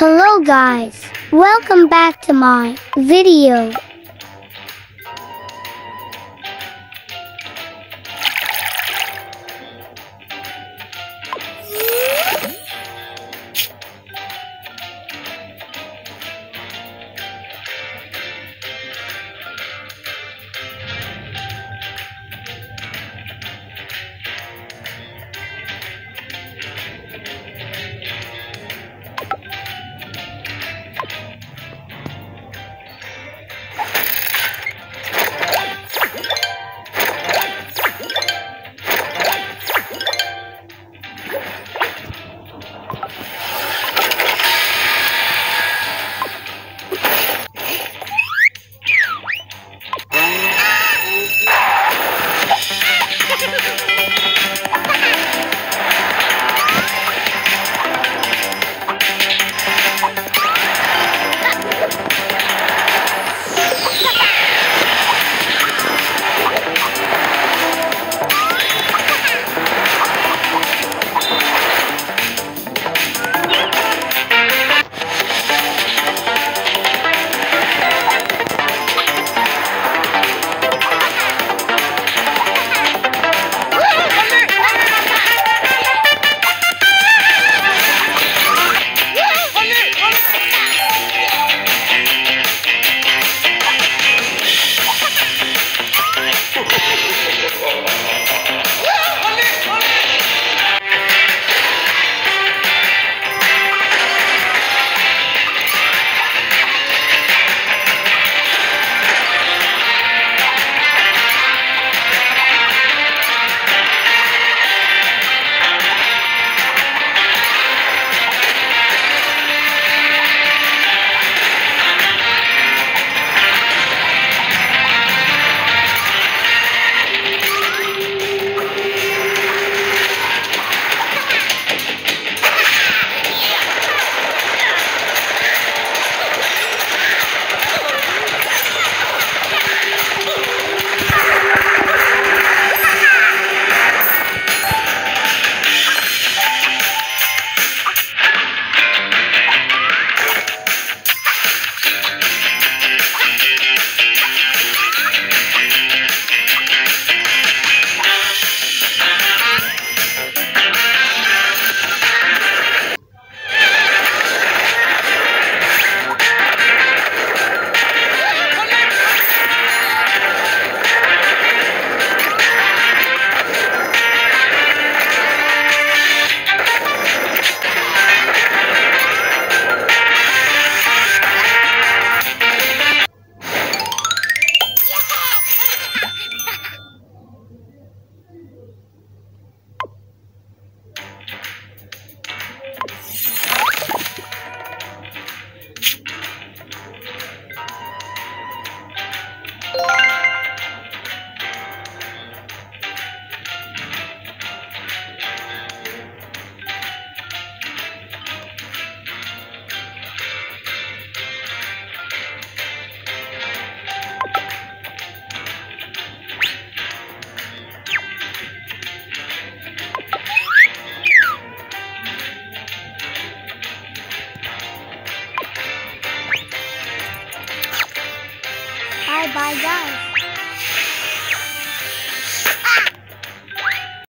Hello guys, welcome back to my video. Bye bye guys.